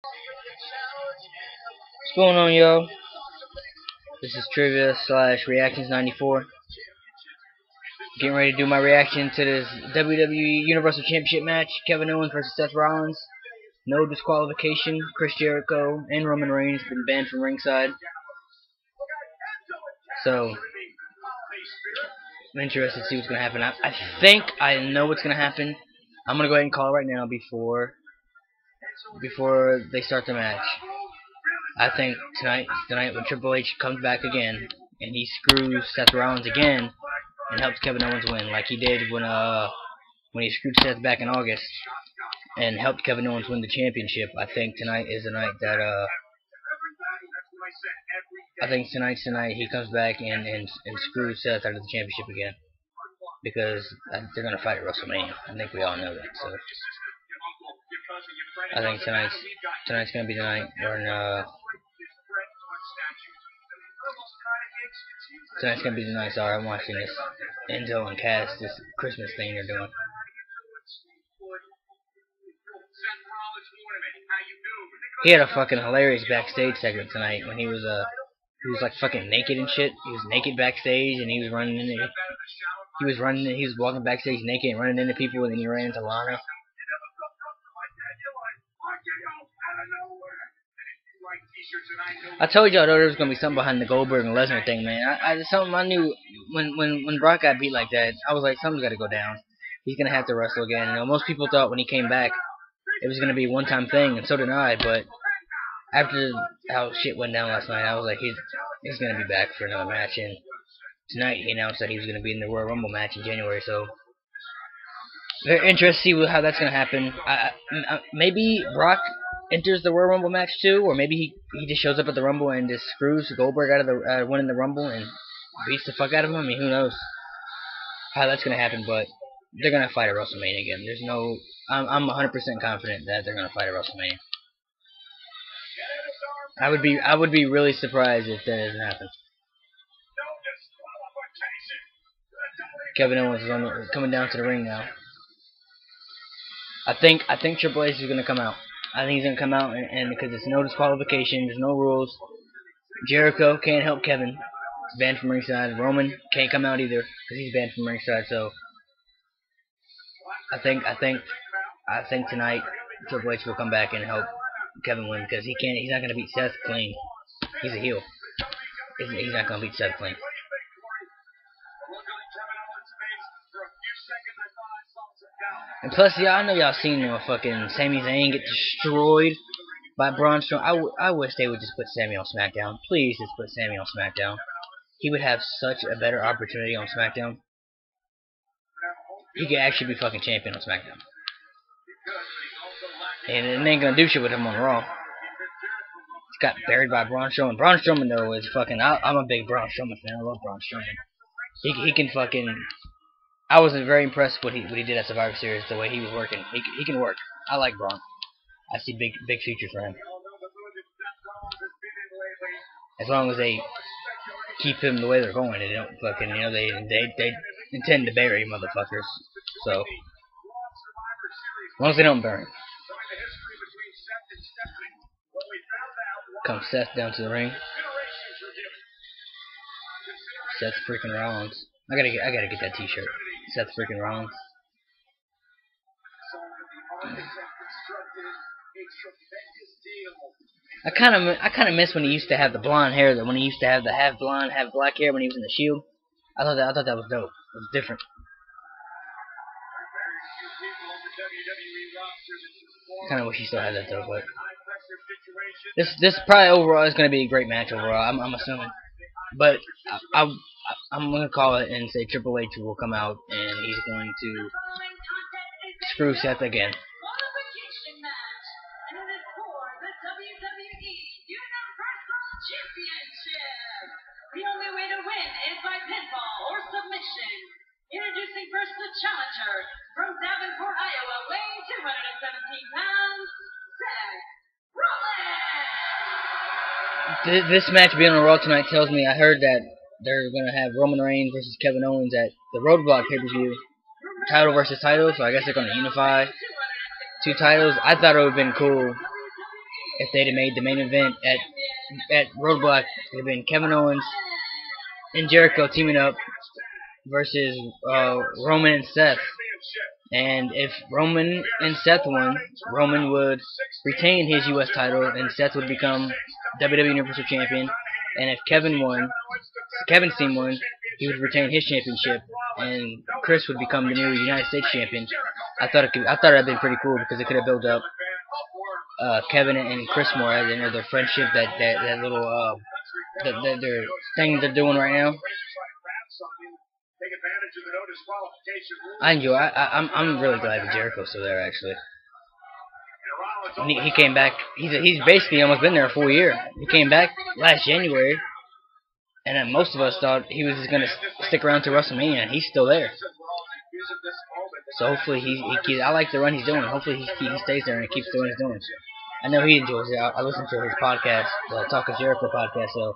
What's going on, yo? This is Trivia slash Reactions 94. Getting ready to do my reaction to this WWE Universal Championship match. Kevin Owens versus Seth Rollins. No disqualification. Chris Jericho and Roman Reigns been banned from ringside. So, I'm interested to see what's going to happen. I, I think I know what's going to happen. I'm going to go ahead and call right now before before they start the match. I think tonight, tonight when Triple H comes back again and he screws Seth Rollins again and helps Kevin Owens win, like he did when uh when he screwed Seth back in August and helped Kevin Owens win the championship. I think tonight is the night that uh I think tonight's tonight he comes back and and and screws Seth out of the championship again because they're gonna fight at WrestleMania. I think we all know that. So. I think tonight's tonight's gonna be the night when uh tonight's gonna be the night. Sorry, I'm watching this Enzo and Cass this Christmas thing they're doing. He had a fucking hilarious backstage segment tonight when he was uh he was like fucking naked and shit. He was naked backstage and he was running into he was running he was walking backstage naked and running into people and then he ran into Lana. I told y'all there was gonna be something behind the Goldberg and Lesnar thing, man. I, I something I knew when when when Brock got beat like that. I was like, something's got to go down. He's gonna have to wrestle again. You know, most people thought when he came back, it was gonna be a one-time thing, and so did I. But after how shit went down last night, I was like, he's he's gonna be back for another match. And tonight he announced that he was gonna be in the Royal Rumble match in January. So very interesting to see how that's gonna happen. I, I, maybe Brock enters the Royal Rumble match too, or maybe he he just shows up at the Rumble and just screws Goldberg out of the uh, winning the Rumble and beats the fuck out of him. I mean, who knows how that's gonna happen? But they're gonna fight at WrestleMania again. There's no, I'm I'm 100% confident that they're gonna fight at WrestleMania. I would be I would be really surprised if that doesn't happen. Kevin Owens is on the, coming down to the ring now. I think I think Triple H is gonna come out. I think he's gonna come out and, and because it's no disqualification, there's no rules. Jericho can't help Kevin. He's banned from ringside. Roman can't come out either because he's banned from ringside. So I think I think I think tonight Triple H will come back and help Kevin win because he can't. He's not gonna beat Seth clean. He's a heel. He's, he's not gonna beat Seth clean. And plus, y'all, I know y'all seen know, fucking Sami Zayn get destroyed by Braun Strowman. I, I wish they would just put Sami on SmackDown. Please just put Sami on SmackDown. He would have such a better opportunity on SmackDown. He could actually be fucking champion on SmackDown. And it ain't gonna do shit with him on Raw. He's got buried by Braun Strowman. Braun Strowman, though, is fucking... I, I'm a big Braun Strowman fan. I love Braun Strowman. He, he can fucking I wasn't very impressed with what he what he did at Survivor Series, the way he was working. He he can work. I like Braun. I see big big future for him. As long as they keep him the way they're going, they don't fucking you know they they they intend to bury motherfuckers. So as long as they don't burn. Come Seth down to the ring. Seth freaking Rollins. I gotta get I gotta get that T-shirt. Seth freaking Rollins. I kind of I kind of miss when he used to have the blonde hair. That when he used to have the half blonde, half black hair when he was in the Shield. I thought that I thought that was dope. It was different. Kind of wish he still had that though, but this this probably overall is going to be a great match overall. I'm I'm assuming, but I, I I'm gonna call it and say Triple H will come out and he's going to screw Seth again. The only way to win is by pinfall or submission. Introducing first the challenger from Davenport, Iowa, weighing 217 pounds, Seth Rollins. This match being on Raw tonight tells me I heard that they're gonna have Roman Reigns versus Kevin Owens at the Roadblock pay-per-view, title versus title. So I guess they're gonna unify two titles. I thought it would have been cool if they'd have made the main event at at Roadblock, it'd have been Kevin Owens and Jericho teaming up versus uh, Roman and Seth. And if Roman and Seth won, Roman would retain his U.S. title, and Seth would become WWE Universal Champion. And if Kevin won, Kevin's team won, he would retain his championship, and Chris would become the new United States champion. I thought it could, I thought it'd been pretty cool because it could have built up uh, Kevin and Chris more as you know their friendship, that that that little uh, that, that their thing they're doing right now. I enjoy. I, I, I'm I'm really glad that Jericho's still there actually. he, he came back. He's he's basically almost been there a full year. He came back last January, and then most of us thought he was gonna stick around to WrestleMania, and he's still there. So hopefully he, he keeps, I like the run he's doing. Hopefully he, he stays there and keeps doing what he's doing. I know he enjoys it. I, I listen to his podcast, the Talk is Jericho podcast. So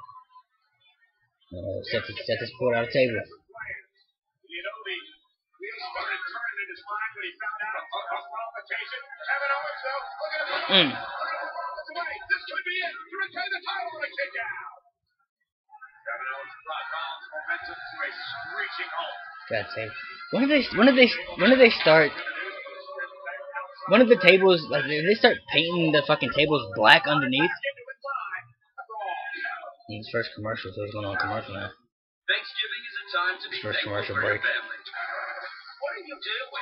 uh, set this set this board on the table. Mm. God save. When did they? When did they? When did they start? One of the tables, like, did they start painting the fucking tables black underneath? His first commercial, so he's going on commercial now. Thanksgiving is a time to be first commercial break.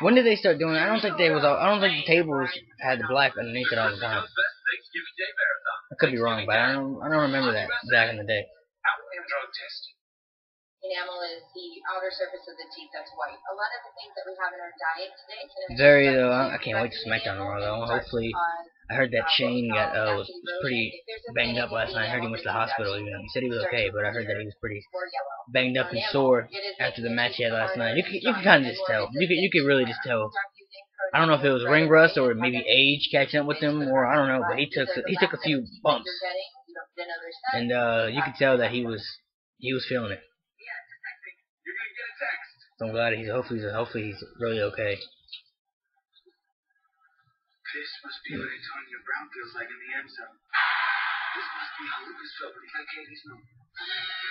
When did they start doing it? I don't think they was. I don't think the tables had the black underneath it all the time. I could be wrong, but I don't. I don't remember that back in the day enamel is the outer surface of the teeth that's white. A lot of the things that we have in our diet today. Very though. I can't wait to SmackDown tomorrow though. Hopefully, I heard that Shane got uh was, was pretty banged up last night. I heard he went to the hospital. Even he said he was okay, but I heard that he was pretty banged up and sore after the match he had last night. You can you can kind of just tell. You can you can really just tell. I don't know if it was ring rust or maybe age catching up with him, or I don't know. But he took he took a few bumps, and uh you could tell that he was he was feeling it. So I'm glad he's hopefully he's hopefully he's really okay. This must be what Antonio Brown feels like in the end zone. This must be how Lucas felt when he got Katie's number.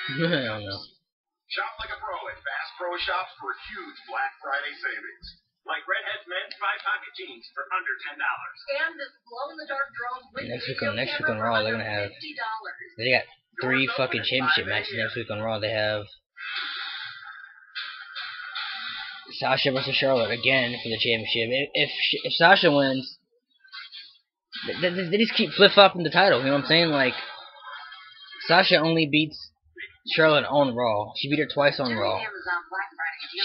I don't know. Shop like a pro at Bass Pro Shops for huge Black Friday savings. Like Redhead's men's five pocket jeans for under ten dollars. And this glow in the dark drone with next week on next week on Raw they're gonna have they got three fucking championship matches next week on Raw. They have Sasha versus Charlotte again for the championship. If if, if Sasha wins, they, they, they just keep flip flopping the title. You know what I'm saying? Like Sasha only beats Charlotte on Raw. She beat her twice on Raw.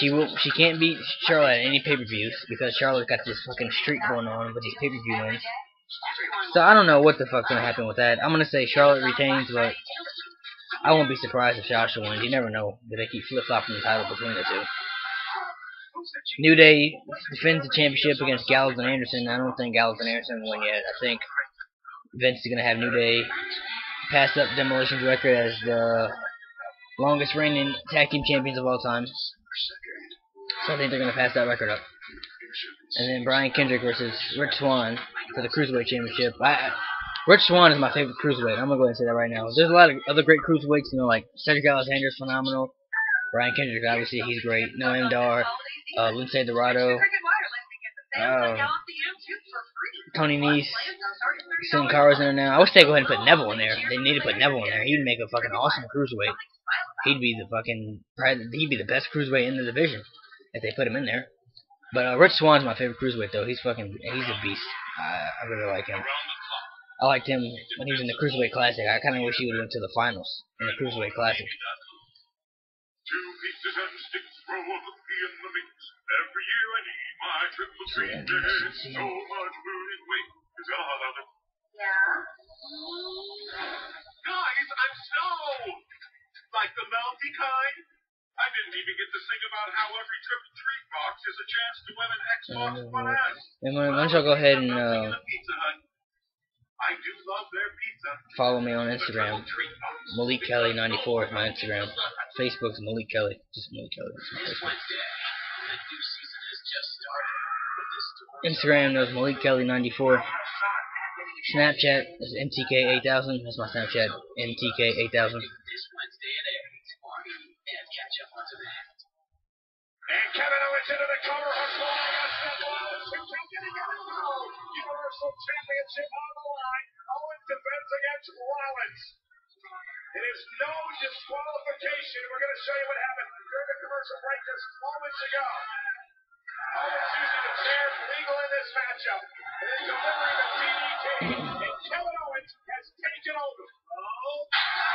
She will. She can't beat Charlotte at any pay per views because Charlotte's got this fucking streak going on with these pay per view wins. So I don't know what the fuck's gonna happen with that. I'm gonna say Charlotte retains, but I won't be surprised if Sasha wins. You never know. They keep flip flopping the title between the two. New Day defends the championship against Gallows and Anderson. I don't think Gallows and Anderson win yet. I think Vince is to have New Day pass up Demolition's record as the longest reigning tag team champions of all time. So I think they're going to pass that record up. And then Brian Kendrick versus Rich Swann for the Cruiserweight Championship. I, Rich Swann is my favorite cruiserweight. I'm going to go ahead and say that right now. There's a lot of other great cruiserweights, you know, like Cedric Alexander's phenomenal. Brian Kendrick, obviously, he's great. Noam Dar, uh, Lince Dorado, uh, Tony Nese, Sin Cara's in there now. I wish they'd go ahead and put Neville in there. They need to put Neville in there. He'd make a fucking awesome cruiserweight. He'd be the fucking, he'd be the best cruiserweight in the division if they put him in there. But uh, Rich Swann's my favorite cruiserweight though. He's fucking, he's a beast. I, I really like him. I liked him when he was in the Cruiserweight Classic. I kind of wish he would have went to the finals in the Cruiserweight Classic. Two pieces and sticks in the. Every year I need my triple treat. There's so much weight. Yeah. Guys, I'm stoked! Like the melty kind? Didn't even get to think about how every triple treat box is a chance to win an Xbox One S. And why don't you go ahead and uh, Follow me on Instagram. Malik Kelly 94 is my Instagram. Facebook's Malik Kelly. Just Malik Kelly. Instagram is Malik Kelly 94. Snapchat is MTK8000. That's my Snapchat, MTK8000. And Kevin Owens into the cover. The leg Seth Rollins. Who kept getting out of the road. Universal Championship on the line. Owens defends against Rollins. It is no disqualification. We're going to show you what happened during the commercial break just moments ago. Owens using the chair legal in this matchup. And then delivering the DDT. And Kevin Owens has taken over.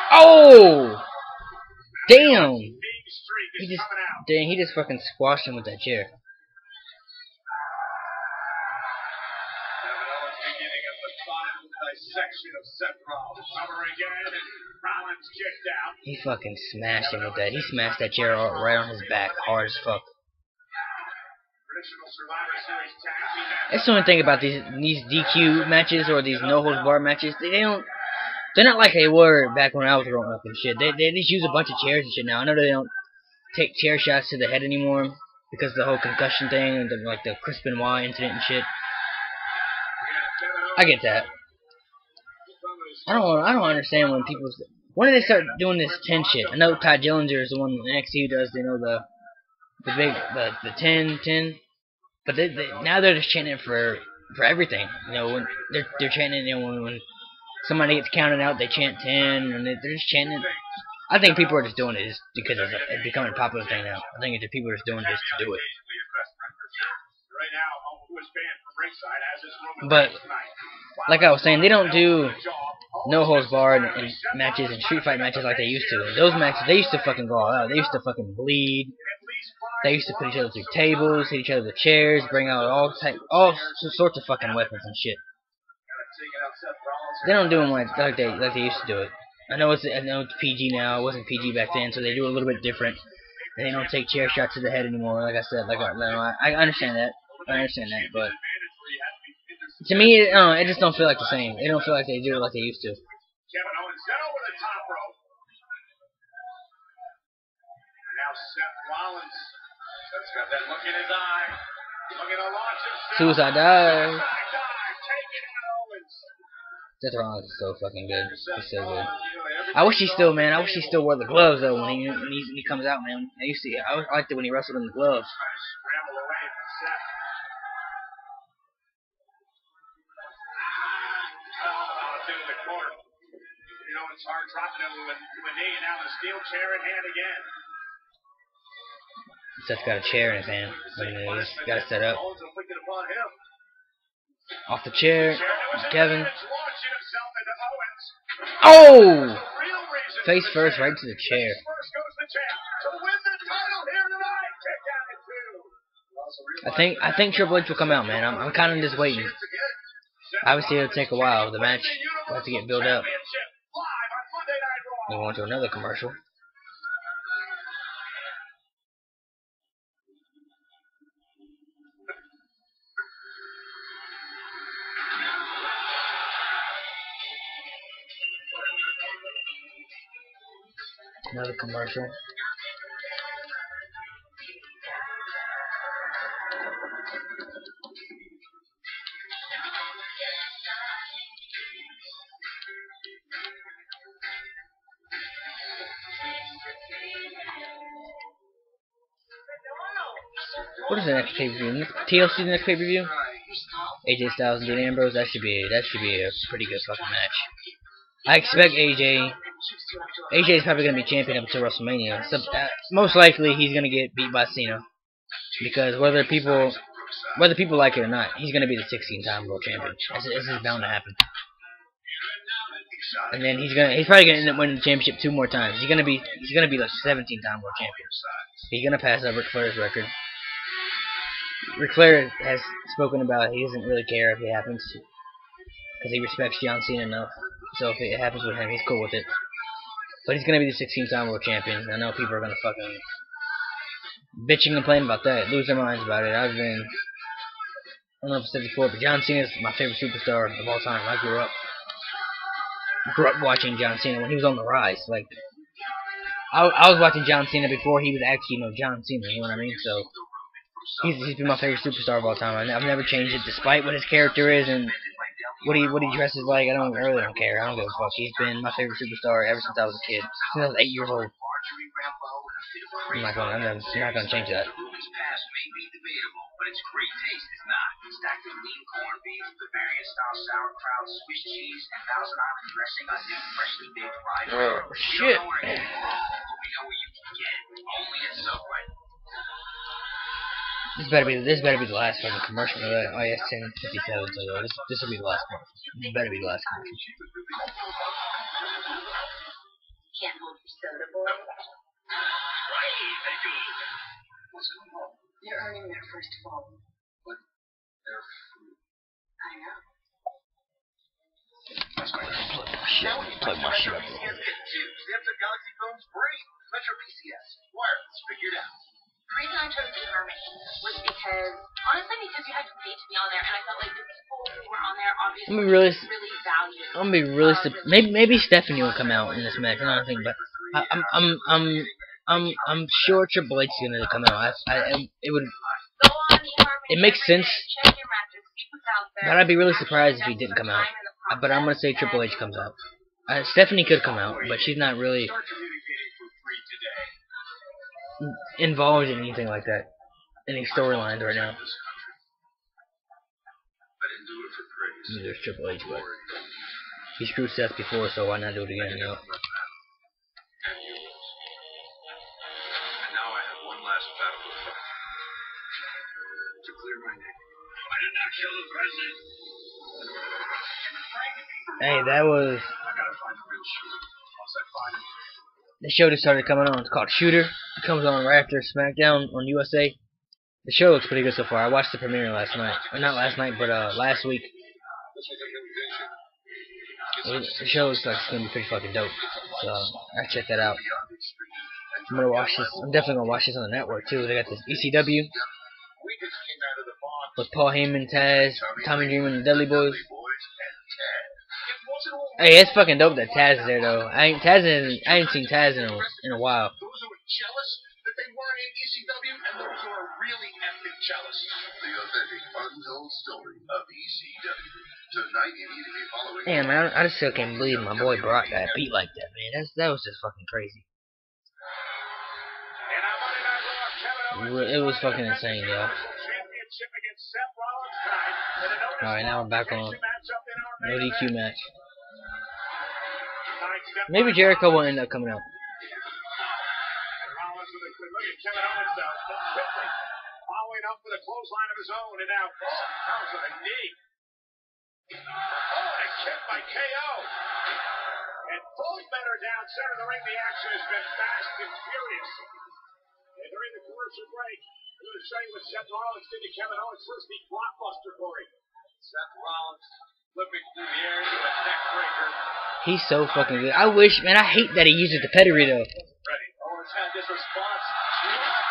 Oh! Damn! He just, dang, he just fucking squashed him with that chair. Kevin Owens beginning a methodical dissection of Seth Rollins. Cover again, and Rollins kicked out. He fucking smashed him with that. He smashed that chair all- right on his back, hard as fuck. Traditional Survivor Series tag team match. That's the only thing about these these DQ matches or these no holds bar matches. They, they don't. They're not like they were back when I was growing up and shit. They they just use a bunch of chairs and shit now. I know they don't take chair shots to the head anymore because of the whole concussion thing and the, like the Chris Benoit incident and shit. I get that. I don't I don't understand when people when did they start doing this ten shit? I know Tye Dillinger is the one in NXT does you know the the big the the ten ten, but they, they now they're just chanting for for everything. You know when they're they're chanting you know when, when somebody gets counted out they chant ten and they, they're just chanting. I think people are just doing it just because it's, it's becoming a popular thing now. I think it's people are just doing it just to do it. But like I was saying, they don't do no holds barred in matches and street fight matches like they used to. Those matches, they used to fucking go all out. They used to fucking bleed. They used to put each other through tables, hit each other with chairs, bring out all type, all sorts of fucking weapons and shit. They don't do them like like they like they used to do it. I know it's I know it's PG now. It wasn't PG back then, so they do it a little bit different. And they don't take chair shots to the head anymore. Like I said, like I, I understand that. I understand that, but to me, it, uh, it just don't feel like the same. They don't feel like they do it like they used to. Kevin Owens down over the top rope. Now Seth Rollins. Seth's got that look in his eye. Looking to launch himself. Suicide dive. Suicide dive. Out Owens. Seth Rollins is so fucking good. He's so good. I wish he still, man. I wish he still wore the gloves though when he when he, when he comes out, man. I used to, I liked it when he wrestled in the gloves. Seth's got a chair in his hand. I he's got it set up. Off the chair, Kevin. Oh! Face first, right to the chair. Face first goes the champ to win the title here tonight. Kick out at two. I think I think Triple H will come out, man. I'm I'm kind of just waiting. Obviously, it'll take a while. The match will have to get built up. Championship live on Monday Night Raw. We'll go on to another commercial. Another commercial. What is the next pay per view? TLC the next pay per view? AJ Styles and Dean Ambrose. That should be that should be a pretty good fucking match. I expect AJ. AJ is probably gonna be champion up until WrestleMania. So, uh, most likely he's gonna get beat by Cena because whether people whether people like it or not, he's gonna be the 16-time world champion. This is, bound to happen. And then he's gonna he's probably gonna end up winning the championship two more times. He's gonna be he's gonna be the 17-time world champion. He's gonna pass up Ric Flair's record. Ric Flair has spoken about he doesn't really care if it happens because he respects John Cena enough. So if it happens with him, he's cool with it. But he's gonna be the 16-time world champion. I know people are gonna fucking bitch and complain about that, lose their minds about it. I've been I don't know if I said before, but John Cena is my favorite superstar of all time. I grew up grew up watching John Cena when he was on the rise. Like I, I was watching John Cena before he was actually you know John Cena. You know what I mean? So he's he's been my favorite superstar of all time. I, I've never changed it, despite what his character is and what he what he dresses like. I don't I really don't care. I don't give a fuck. He's been my favorite superstar ever since I was a kid. Since I was eight years old. I'm not gonna I'm not, I'm not gonna change that. but its great taste is not. Stacked with lean corned beef, Bavarian style sauerkraut, Swiss cheese, and Thousand Island dressing on new freshly baked fried Oh bread. We shit. don't know where it is, but we know where you can get it. Only at Subway. This better be this better be the last fucking commercial. of that. Oh yeah, ten fifty seven. So this this will be the last commercial. This better be the last commercial. Can't hold your soda, boy. What's going on? They're earning their first phone. They're fruit. I know. That's my Shit, plug my shit up. PCS Get 2. Samsung Galaxy phones free. Metro PCS. Wireless. Figured out. The reason I chose eHarmony was because, honestly, because you had to pay to be on there, and I felt like the people who were on there obviously I'm gonna be really, really valued. I'm gonna be really. Sup- maybe maybe Stephanie will come out in this match. I don't think, but I, I'm I'm I'm I'm I'm sure Triple H is gonna come out. I, I, it would, Go on eHarmony. It makes sense. day, Check your matches. See what's out there. but I'd be really surprised if he didn't come out. time in the Uh, But I'm gonna say Triple H comes out. Uh, Stephanie could come out, but she's not really involved in anything like that, any storylines right now. I didn't do it for praise. Neither Triple H, but he screwed Seth before, so why not do it again? You know. And you lose. I have one last battle to fight. To clear my name. I did not kill the president. Hey, that was I gotta find the show just started coming on. It's called Shooter. It comes on right after SmackDown on USA. The show looks pretty good so far. I watched the premiere last night, or not last night, but uh last week. The show looks like it's gonna be pretty fucking dope. So I check that out. I'm gonna watch this. I'm definitely gonna watch this on the network too. They got this ECW with Paul Heyman, Taz, Tommy Dreamer, and the Dudley Boys. Boys and Ted. It wasn't all Hey, it's fucking dope that Taz is there though. I ain't Taz in, I ain't seen Taz in a, in a while. Those who are jealous that they weren't in ECW, and those who are really effing jealous. The authentic, untold story of ECW. Tonight, immediately following. Damn, man, I just still can't believe my boy Brock got beat like that, man. That's that was just fucking crazy. And on Monday Night Raw, Kevin Owens It was fucking insane, yo. Championship against Seth Rollins tonight. in a no All right, now we're back on disqualification matchup in our no DQ match. Maybe Jericho will end up coming out. Following up with a clothesline of his own, and now with a knee. Oh, a kick by KO. And both men are down center of the ring. The action has been fast and furious. And during the commercial break, Seth Rollins did to Kevin Owens. First, the blockbuster Corey. Seth Rollins flipping through the air into a neck breaker. He's so fucking good. I wish, man. I hate that he uses the pedigree though. Ready. Oh, Owens had this response.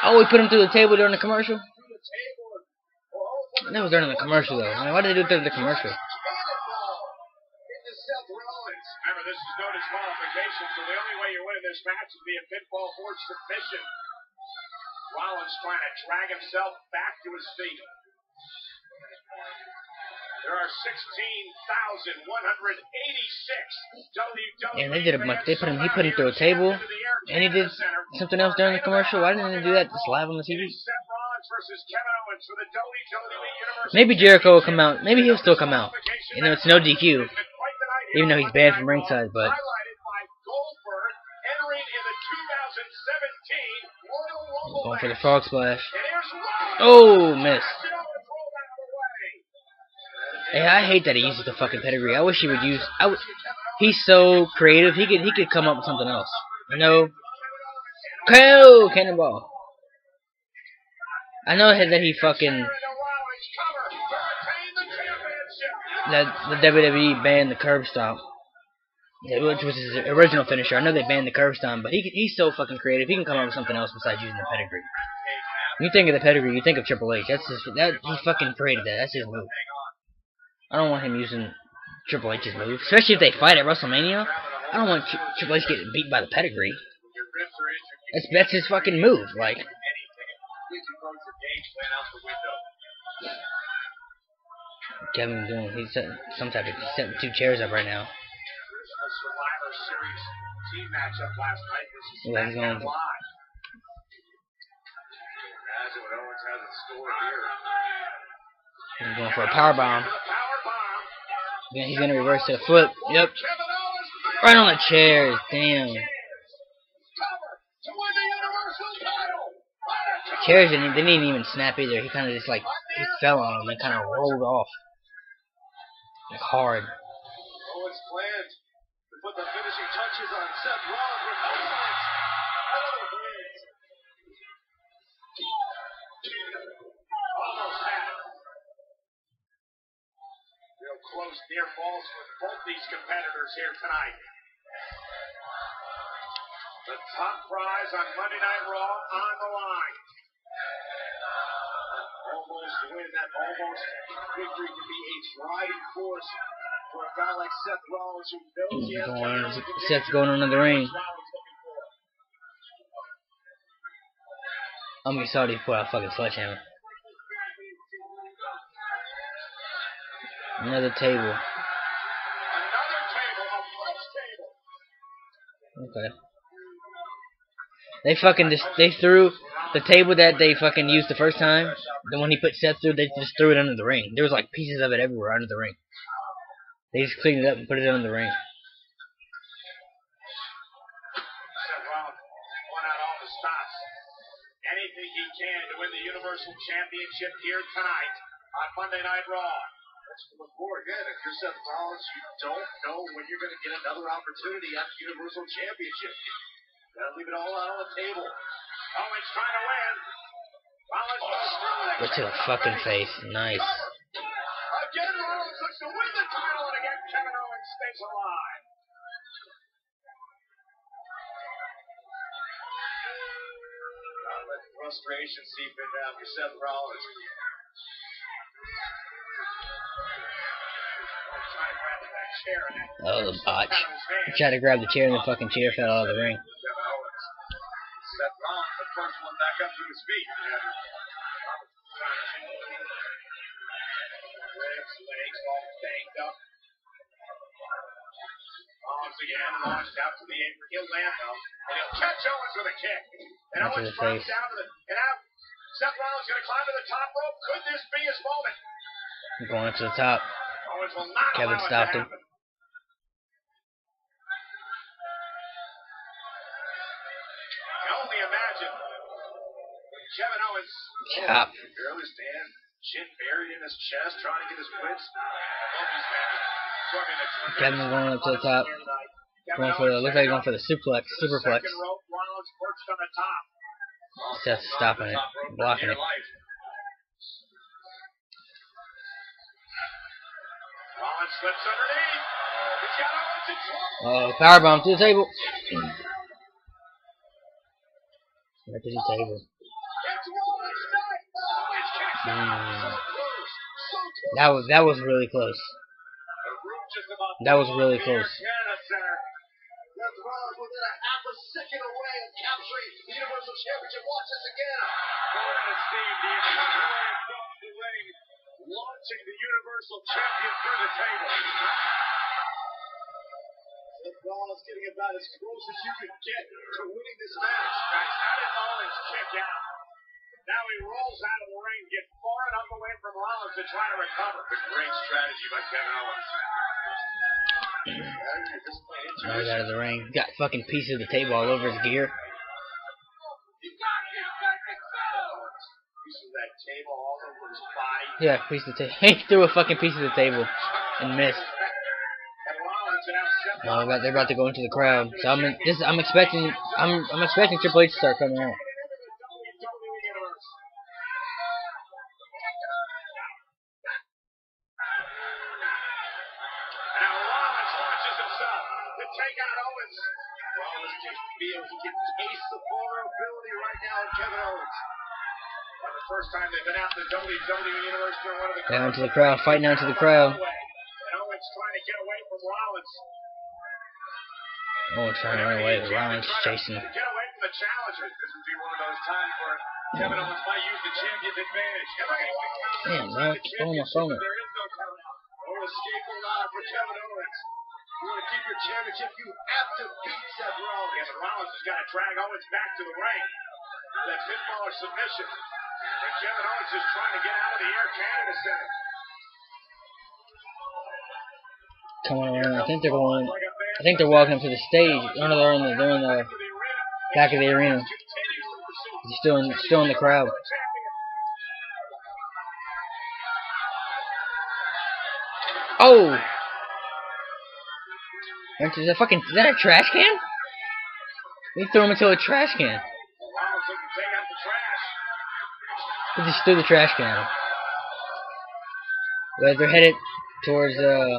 Oh, he put him through the table during the commercial. Through the table. Oh, That was during the commercial though. Man, why did they do it during the commercial? Cannonball into Seth Rollins. Remember, this is no disqualification, so the only way winning this match via pinfall or submission. Rollins trying to drag himself back to his feet. There are 16,186 WWE And they did a bunch. They put him. He put him through a table, and he did something else during the commercial. Why didn't they do that just live on the TV? Seth Rollins versus Kevin Owens for the WWE Universal Maybe Jericho will come out. Maybe he'll still come out. You know, it's no DQ. Even though he's banned from ringside, but Goldberg entering in the 2017 Royal going for the frog splash. And here's Rollins. Oh, miss. Kevin Owens rolled out of the way. Hey, I hate that he uses the fucking pedigree. I wish he would use. I w- he's so creative. He could he could come up with something else. You know, KO cannonball. I know that he fucking that the WWE banned the curb stomp, which was his original finisher. I know they banned the curb stomp, but he he's so fucking creative. He can come up with something else besides using the pedigree. When you think of the pedigree, you think of Triple H. That's his, that he fucking created that. That's his move. I don't want him using Triple H's move, especially if they fight at WrestleMania. I don't want Tri- Triple H getting beat by the pedigree. That's that's his fucking move. Like. Kevin's doing. He's some type of he's setting two chairs up right now. Survivor Series he's going- for a power bomb. Yeah, he's gonna reverse to the flip. Yep. Right on the chairs. Damn. Chairs didn't, they didn't even snap either. He kind of just like he fell on them and kind of rolled off. Like hard. Competitors here tonight. The top prize on Monday Night Raw on the line. Almost win. That almost victory can be a driving force for a guy like Seth Rollins who knows he has Going, Seth's going under the ring. Rollins looking for. I'm excited to put out fucking sledgehammer. Another table, They fucking just they threw the table that they fucking used the first time. The one he put Seth through, they just threw it under the ring. There was like pieces of it everywhere under the ring. They just cleaned it up and put it under the ring. Anything he can to win the Universal Championship here tonight on Monday Night Raw. Look again. If you're Seth Rollins, you don't know when you're going to get another opportunity at the Universal Championship. Gotta leave it all out on the table. Oh, Owens trying to win. Rollins goes through it. To the fucking face. Nice. Again, Rollins looks to win the title, and again, Kevin Owens stays alive. Not let frustration seep in now for Seth Rollins. Trying to grab that chair and that That was a botch. out of his hand. He tried to grab the chair and the fucking chair fell out of the ring. Seth Rollins, the first one back up to his feet. Legs, legs all banged up. Rollins again launched out to the apron. He'll land though, and he'll catch Owens with a kick. And Owens the runs down to the and now Seth Rollins going to climb to the top rope. Could this be his moment? Going up to the top. Owens will not Kevin stopped him. happen. can only imagine when Kevin Owens barely stand, chin buried in his chest, trying to get his wits. Love these matches. So, I mean, it's- Kevin going up to the top. Going for the looks like he's going for the suplex, superplex. second rope, Rollins perched on the top. Seth stopping it, blocking it. Slips underneath. He's got Owens in trouble. Oh, powerbomb to the table. Right to the table. It's Rollins' night. It's catching. Mm. Close. That was that was really close. The room just about That was really close. Here, Canada Center. Seth Rollins within a half a second away of capturing the Universal Championship. Watch this again. Going at steam the entire way across the ring, launching the Universal Champion through the table. Seth Rollins getting about as close as you could get to winning this match. Guys, how did Rollins kick out? Now he rolls out of the ring, get far enough away from Rollins to try to recover. A great strategy by Kevin Owens. Now he's out of the ring. Got fucking pieces of the table all over his gear. Piece of that table all over his body. Yeah, piece of the table. He threw a fucking piece of the table and missed. And Rollins and now Seth Now they're about, they're about to go into the crowd. So I'm in, this I'm expecting I'm I'm expecting Triple H to start coming out. First time they've been out in the WWE Universe for one of the Down to the crowd, fighting down to the crowd. And Owens trying to get away from Rollins. Oh, it's trying to run away. The Rollins chasing. To get away from the challenger. This would be one of those times where Kevin Owens might use the champion's advantage. Damn, bro, keep throwing my phone. There is no count escape allowed for Kevin Owens. You want to keep your championship, you have to beat Seth Rollins. Yeah, but Rollins has got to drag Owens back to the ring. That pinfall or submission. And Kevin Owens trying to get out of the Air Canada Center. Around. I think they're going. I think they're walking up to the stage. Oh no, they're in the they're in the back of the arena. They're still in still in the crowd. Oh! Is that fucking is that a trash can? They threw him into a trash can. Just threw the trash can they're headed towards uh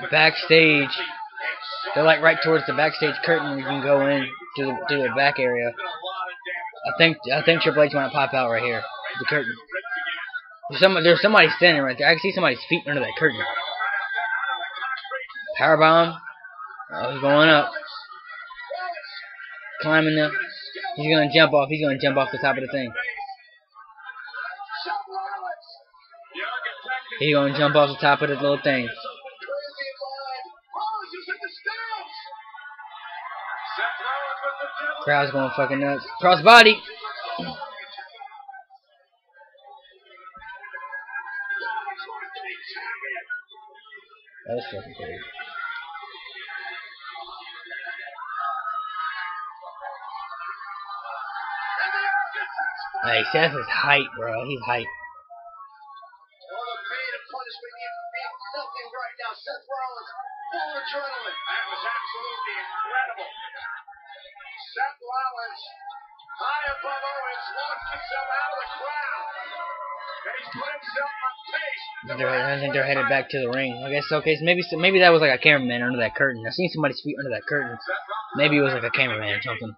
the backstage. They're like right towards the backstage curtain you can go in to the to the back area. I think I think Triple H might pop out right here. The curtain. There's some there's somebody standing right there. I can see somebody's feet under that curtain. Powerbomb. Oh, he's going up. Climbing up. He's gonna jump off. He's gonna jump off the top of the thing. He's gonna jump off the top of the little thing. Crowd's going fucking nuts. Crossbody. That was fucking crazy. Hey, Seth is hype, bro. He's hype. All the pain and punishment you feel nothing right now. Seth Rollins, full of. That was absolutely incredible. Seth Rollins, high above Owens, launched himself out of the crowd. And he's put himself on pace. I think they're, I think they're headed back to the ring. I guess okay. So maybe maybe that was like a cameraman under that curtain. I seen somebody's feet under that curtain. Maybe it was like a cameraman or something.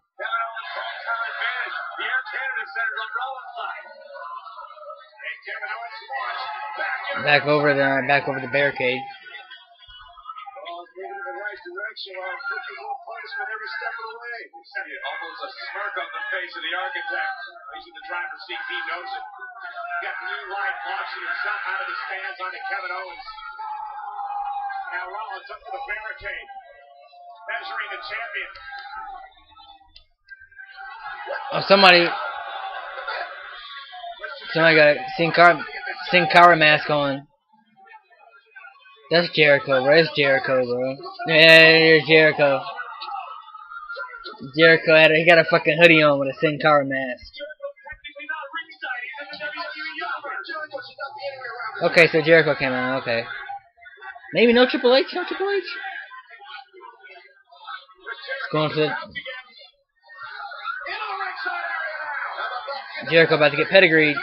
Back over there, uh, back over the barricade. Almost a smirk on the face of the architect. He's in the driver's seat. He knows it. Got new light launching himself out of the stands onto Kevin Owens. Now Rollins up to the barricade. Measuring the champion. Oh, somebody, somebody got a Sin Cara, Sin Cara mask on. That's Jericho. That's Jericho, bro. Yeah, there's Jericho. Jericho had a, he got a fucking hoodie on with a Sin Cara mask. Okay, so Jericho came out. Okay. Maybe no Triple H. No Triple H. It's going for the. Jericho about to get pedigreed.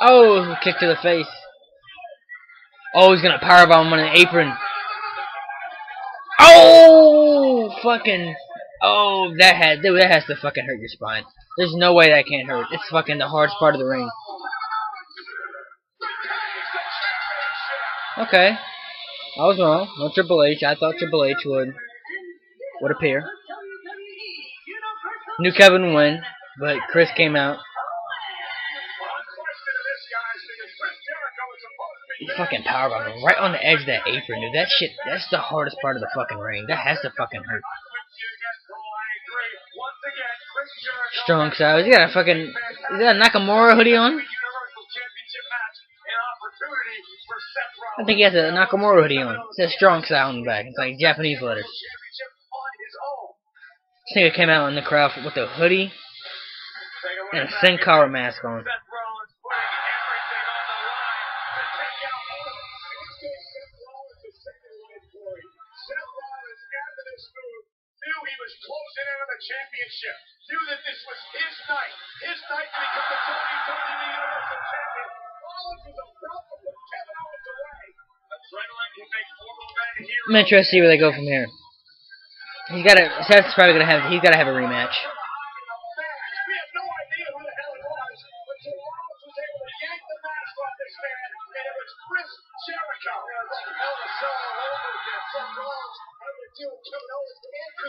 Oh, kick to the face. Oh, he's gonna powerbomb him on an apron. Oh, fucking. Oh, that had that has to fucking hurt your spine. There's no way that can't hurt. It's fucking the hardest part of the ring. Okay, I was wrong. No Triple H. I thought Triple H would would appear. Knew Kevin win, but Chris came out. He fucking powerbomb him right on the edge of that apron, dude. That shit, that's the hardest part of the fucking ring. That has to fucking hurt. Strong size. You got a fucking. Is that a Nakamura hoodie on? I think he has a Nakamura hoodie on. It says strong style on the back. It's like Japanese letters. This nigga came out in the crowd with a hoodie and a Sin mask on. Championship. Knew that this was his night. His night to become the WWE Universal Champion. Rollins was about to put Kevin Owens away. Adrenaline can make. I'm interested to see where they go from here. He's got to. Seth's probably gonna have. He's got to have a rematch.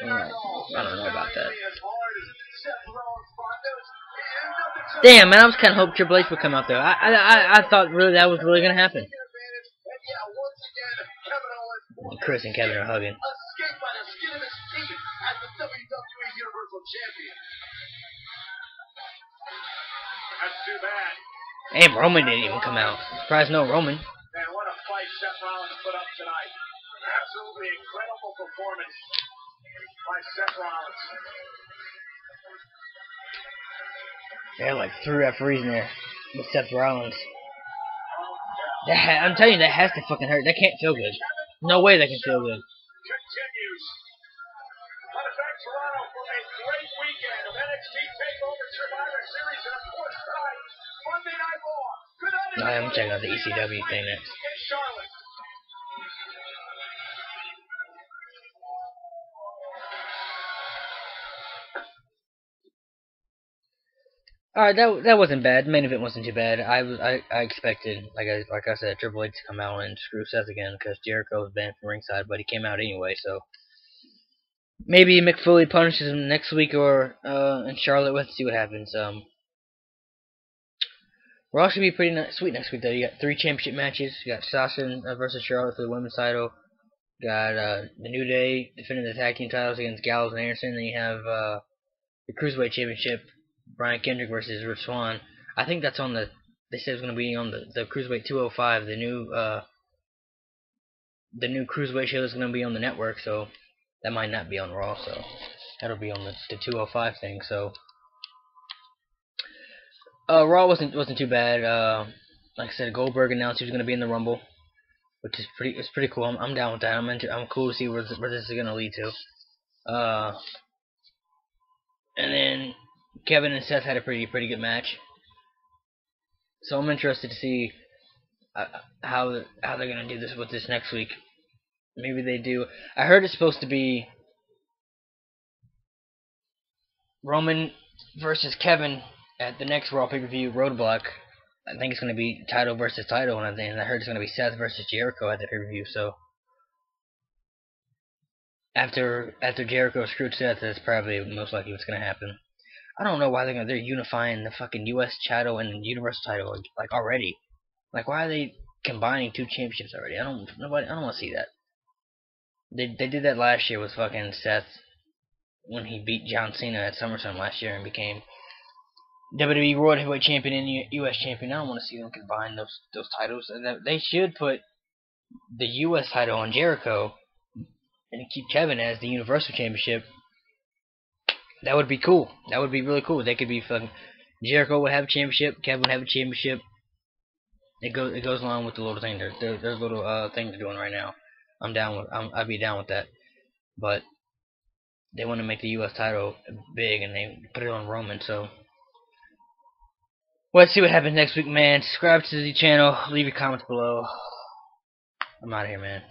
here on Monday Night Raw. I don't know about that. As hard as Seth Rollins fought, there was- nothing so- Damn, man, I was kind of hoping Triple H would come out there. I, I, I, I thought really that was really gonna happen. And yeah, once again, Kevin Owens Chris and Kevin are hugging. escaped by the skin of his teeth as the WWE Universal Champion. That's too bad. And Roman didn't even come out. Surprised no Roman. Man, what a fight Seth Rollins put up tonight. Absolutely incredible performance by Seth Rollins. They had like three referees in there with Seth Rollins. Oh, that ha- I'm telling you, that has to fucking hurt. That can't feel good. No way that can feel good. Continues. Matter of fact, Toronto for a great weekend of NXT TakeOver Survivor Series and of course tonight, Monday Night Raw. Good night, I am checking out the ECW thing next. Alright, that that wasn't bad. The main event wasn't too bad. I I, I expected like I like I said Triple H to come out and screw Seth again because Jericho was banned from ringside, but he came out anyway. So maybe Mick Foley punishes him next week or uh, in Charlotte. Let's see what happens. Um, Raw should be pretty ni- sweet next week though. You got three championship matches. You got Sasha uh, versus Charlotte for the women's title. You Got uh, the New Day defending the tag team titles against Gallows and Anderson. Then you have uh, the Cruiserweight Championship Brian Kendrick versus Rich Swann. I think that's on the. They said it's going to be on the the Cruiserweight 205, the new uh the new Cruiserweight show is going to be on the network. So that might not be on Raw. So that'll be on the the 205 thing. So uh, Raw wasn't wasn't too bad. Uh, like I said, Goldberg announced he was going to be in the Rumble, which is pretty. It's pretty cool. I'm, I'm down with that. I'm into, I'm cool to see where this, where this is going to lead to. Uh, and then Kevin and Seth had a pretty pretty good match. So I'm interested to see uh, how how they're gonna do this with this next week. Maybe they do. I heard it's supposed to be Roman versus Kevin at the next Raw pay per view Roadblock. I think it's gonna be title versus title, and I think I heard it's gonna be Seth versus Jericho at the pay per view. So after after Jericho screwed Seth, that's probably most likely what's gonna happen. I don't know why they're they're unifying the fucking U.S. title and Universal title like, already. Like why are they combining two championships already? I don't nobody I don't want to see that. They they did that last year with fucking Seth when he beat John Cena at SummerSlam last year and became WWE World Heavyweight Champion and U.S. Champion. I don't want to see them combine those those titles. And They should put the U.S. title on Jericho and keep Kevin as the Universal Championship that would be cool. That would be really cool. They could be fucking Jericho would have a championship, Kevin would have a championship. It goes it goes along with the little thing. There, there there's little uh thing they're doing right now. I'm down with I'm, I'd be down with that. But they want to make the U.S. title big and they put it on Roman. So well, let's see what happens next week, man. Subscribe to the channel. Leave your comments below. I'm out of here, man.